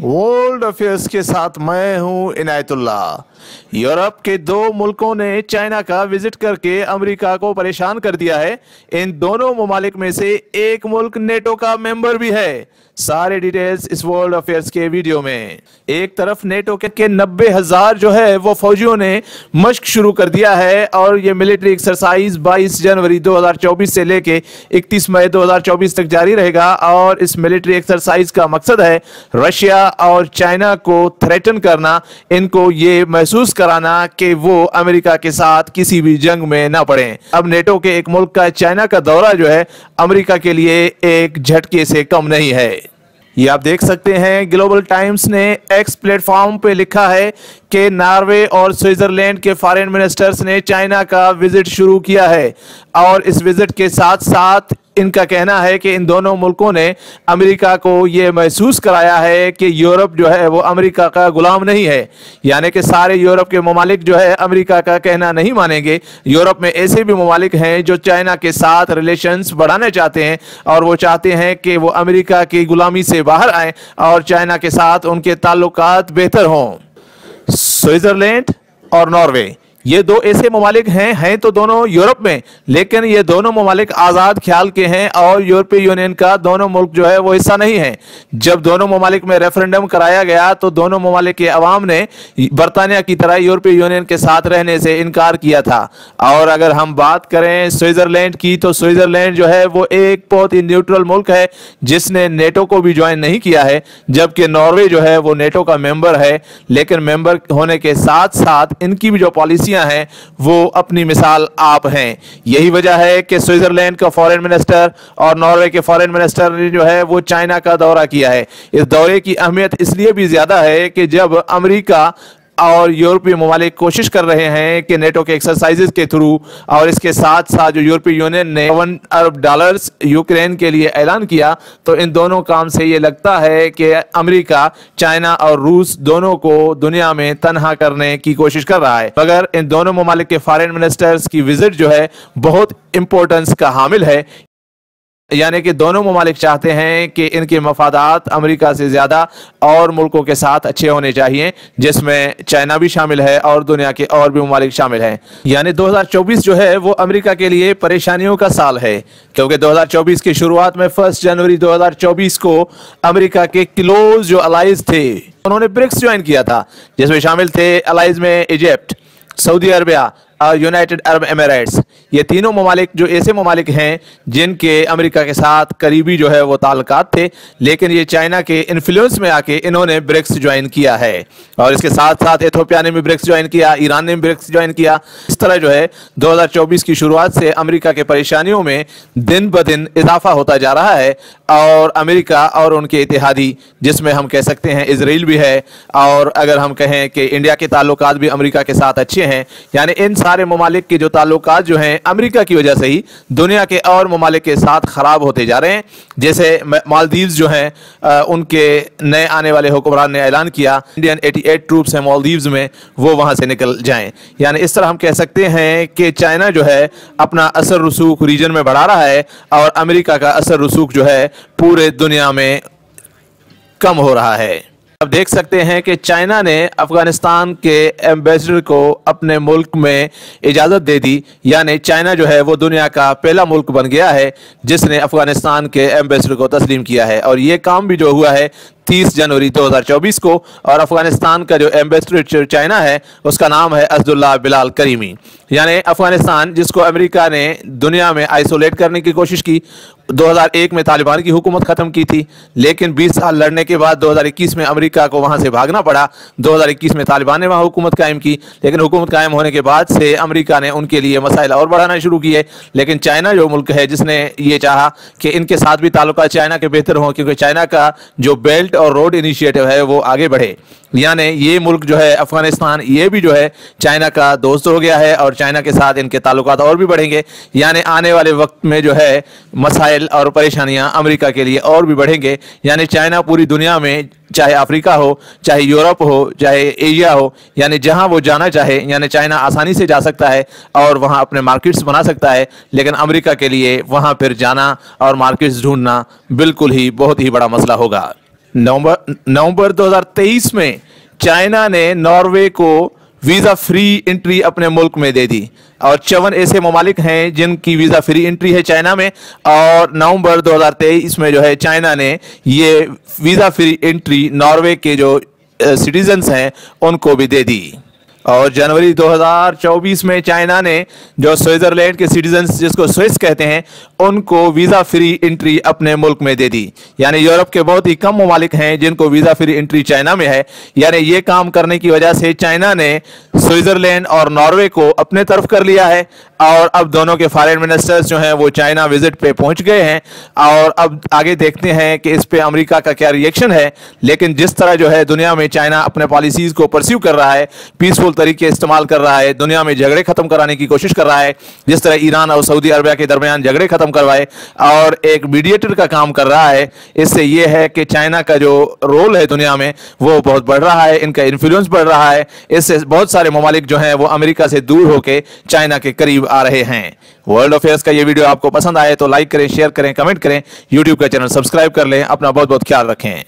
World affairs के साथ मैं हूँ इनायतुल्ला यूरोप के दो मुल्कों ने चाइना का विज़िट करके अमेरिका को परेशान कर दिया है। इन दोनों ममालिक में से एक मुल्क नेटो का मेंबर भी है। सारे डिटेल्स इस वर्ल्ड अफेयर्स के वीडियो में। एक तरफ़ नेटो के, के नब्बे हज़ार जो है वो फौजियों ने मश्क शुरू कर दिया है और ये मिलिट्री एक्सरसाइज 22 जनवरी 2024 से लेके 31 मई 2024 तक जारी रहेगा और इस मिलिट्री एक्सरसाइज का मकसद है रशिया और चाइना को थ्रेटन करना। इनको ये महसूस कराना कि वो अमेरिका के साथ किसी भी जंग में ना पड़े। अब नेटो के एक मुल्क का चाइना का दौरा जो है, अमेरिका के लिए एक झटके से कम नहीं है। ये आप देख सकते हैं, ग्लोबल टाइम्स ने एक्स प्लेटफॉर्म पे लिखा है कि नॉर्वे और स्विट्जरलैंड के फॉरेन मिनिस्टर्स ने चाइना का विज़िट शुरू किया है और इस विज़िट के साथ साथ इनका कहना है कि इन दोनों मुल्कों ने अमेरिका को ये महसूस कराया है कि यूरोप जो है वो अमेरिका का गुलाम नहीं है। यानी कि सारे यूरोप के ममालिक जो है अमेरिका का कहना नहीं मानेंगे। यूरोप में ऐसे भी ममालिक हैं जो चाइना के साथ रिलेशंस बढ़ाना चाहते हैं और वो चाहते हैं कि वो अमेरिका की गुलामी से बाहर आए और चाइना के साथ उनके ताल्लुक बेहतर हों। स्विट्ज़रलैंड और नॉर्वे। ये दो ऐसे ममालिक हैं हैं तो दोनों यूरोप में, लेकिन ये दोनों ममालिक आज़ाद ख्याल के हैं और यूरोपीय यूनियन का दोनों मुल्क जो है वो हिस्सा नहीं है। जब दोनों ममालिक में रेफरेंडम कराया गया तो दोनों ममालिक के अवाम ने बरतानिया की तरह यूरोपीय यूनियन के साथ रहने से इनकार किया था। और अगर हम बात करें स्विट्जरलैंड की तो स्विट्जरलैंड जो है वो एक बहुत ही न्यूट्रल मुल्क है, जिसने नेटो को भी ज्वाइन नहीं किया है, जबकि नॉर्वे जो है वो नेटो का मेंबर है, लेकिन मेंबर होने के साथ साथ इनकी भी जो पॉलिसी एजेंसियाँ हैं, वो अपनी मिसाल आप हैं। यही वजह है कि स्विट्जरलैंड का फॉरेन मिनिस्टर और नॉर्वे के फॉरेन मिनिस्टर ने जो है, वो चाइना का दौरा किया है। इस दौरे की अहमियत इसलिए भी ज़्यादा है कि जब अमेरिका और यूरोपीय ममालिक कोशिश कर रहे हैं कि नेटो के एक्सरसाइजेज के थ्रू और इसके साथ साथ जो यूरोपीय यूनियन ने वन अरब डॉलर्स यूक्रेन के लिए ऐलान किया तो इन दोनों काम से ये लगता है कि अमेरिका, चाइना और रूस दोनों को दुनिया में तनहा करने की कोशिश कर रहा है। मगर इन दोनों ममालिक के फॉरेन मिनिस्टर्स की विज़िट जो है, बहुत इंपॉर्टेंस का हामिल है। यानी कि दोनों ममालिक चाहते हैं कि इनके मफादात अमेरिका से ज़्यादा और मुल्कों के साथ अच्छे होने चाहिए, जिसमें चाइना भी शामिल है और दुनिया के और भी ममालिक शामिल हैं। यानी 2024 जो है, वो अमेरिका के लिए परेशानियों का साल है, क्योंकि 2024 की शुरुआत में फ़र्स्ट जनवरी 2024 को अमेरिका के क्लोज जो अलाइज थे, उन्होंने ब्रिक्स ज्वाइन किया था, जिसमें शामिल थे अलाइज में Egypt, Saudi Arabia United Arab Emirates ये तीनों ममालिक, जो ऐसे ममालिक हैं, जिनके अमेरिका के साथ करीबी जो है, वो ताल्लुकात थे, लेकिन ये चाइना के इन्फ्लुएंस में आके इन्होंने ब्रिक्स ज्वाइन किया है। और इसके साथ साथ एथोपिया ने भी ब्रिक्स ज्वाइन किया ईरान ने भी ब्रिक्स ज्वाइन किया। इस तरह जो है 2024 की शुरुआत से अमेरिका के परेशानियों में दिन ब दिन इजाफा होता जा रहा है, और अमेरिका और उनके इतिहादी जिसमें हम कह सकते हैं इसराइल भी है, और अगर हम कहें कि इंडिया के ताल्लुक भी अमेरिका के साथ अच्छे हैं, यानी इन सारे ममालिक के जो ताल्लुक जो हैं अमेरिका की वजह से ही दुनिया के और ममालिक के साथ ख़राब होते जा रहे हैं। जैसे मालदीव्स जो हैं उनके नए आने वाले हुक्मरान ने ऐलान किया, इंडियन 88 ट्रूप्स हैं मालदीव्स में, वो वहाँ से निकल जाएँ। यानी इस तरह हम कह सकते हैं कि चाइना जो है अपना असर रसूख रीजन में बढ़ा रहा है और अमरीका का असर रसूख जो है पूरे दुनिया में कम हो रहा है। अब देख सकते हैं कि चाइना ने अफ़गानिस्तान के एम्बेसडर को अपने मुल्क में इजाज़त दे दी। यानी चाइना जो है, वो दुनिया का पहला मुल्क बन गया है, जिसने अफ़गानिस्तान के एम्बेसडर को तस्लीम किया है। और ये काम भी जो हुआ है 30 जनवरी 2024 को और अफ़गानिस्तान का जो एम्बेसडर चाइना है, उसका नाम है अब्दुल्ला बिलाल करीमी। यानी अफ़गानिस्तान, जिसको अमेरिका ने दुनिया में आइसोलेट करने की कोशिश की 2001 में तालिबान की हुकूमत ख़त्म की थी, लेकिन 20 साल लड़ने के बाद 2021 में अमेरिका को वहाँ से भागना पड़ा। 2021 में तालिबान ने वहाँ हुकूमत कायम की, लेकिन हुकूमत कायम होने के बाद से अमेरिका ने उनके लिए मसाइल और बढ़ाना शुरू किए। लेकिन चाइना जो मुल्क है, जिसने ये चाहा कि इनके साथ भी ताल्लुक चाइना के बेहतर हों, क्योंकि चाइना का जो बेल्ट और रोड इनिशिएटिव है, वो आगे बढ़े। यानी ये मुल्क जो है, अफ़गानिस्तान, ये भी जो है, चाइना का दोस्त हो गया है और चाइना के साथ इनके ताल्लुक और भी बढ़ेंगे। यानी आने वाले वक्त में जो है, मसाइल और परेशानियाँ अमरीका के लिए और भी बढ़ेंगे। यानी चाइना पूरी दुनिया में, चाहे अफ्रीका हो, चाहे यूरोप हो, चाहे एशिया हो, यानी जहाँ वो जाना चाहे, यानी चाइना आसानी से जा सकता है और वहाँ अपने मार्केट्स बना सकता है। लेकिन अमेरिका के लिए वहाँ फिर जाना और मार्केट्स ढूंढना बिल्कुल ही, बहुत ही बड़ा मसला होगा। नवंबर नवंबर 2023 में चाइना ने नॉर्वे को वीज़ा फ्री एंट्री अपने मुल्क में दे दी। और चौवन ऐसे ममालिक हैं जिनकी वीज़ा फ्री एंट्री है चाइना में। और नवंबर 2023 में जो है चाइना ने ये वीज़ा फ्री एंट्री नॉर्वे के जो सिटीजन्स हैं, उनको भी दे दी। और जनवरी 2024 में चाइना ने जो स्विट्जरलैंड के सिटीजन जिसको स्विस कहते हैं, उनको वीज़ा फ्री एंट्री अपने मुल्क में दे दी। यानी यूरोप के बहुत ही कम ममालिक हैं जिनको वीज़ा फ्री एंट्री चाइना में है। यानी ये काम करने की वजह से चाइना ने स्विट्जरलैंड और नॉर्वे को अपने तरफ़ कर लिया है। और अब दोनों के फॉरेन मिनिस्टर्स जो हैं, वो चाइना विज़िट पे पहुँच गए हैं। और अब आगे देखते हैं कि इस पे अमेरिका का क्या रिएक्शन है। लेकिन जिस तरह जो है, दुनिया में चाइना अपने पॉलिसीज़ को परस्यू कर रहा है पीसफुल तरीके इस्तेमाल कर रहा है, दुनिया में झगड़े खत्म कराने की कोशिश कर रहा है, जिस तरह ईरान और सऊदी अरबिया के दरमियान झगड़े खत्म करवाए, और एक मीडिएटर का काम कर रहा है, इससे यह है कि चाइना का जो रोल है दुनिया में, वो बहुत बढ़ रहा है, इनका इन्फ्लुएंस बढ़ रहा है। इससे बहुत सारे ममालिक जो हैं, वो अमेरिका से दूर होकर चाइना के करीब आ रहे हैं। वर्ल्ड अफेयर्स का ये वीडियो आपको पसंद आए तो लाइक करें शेयर करें कमेंट करें यूट्यूब का चैनल सब्सक्राइब कर लें, अपना बहुत बहुत ख्याल रखें।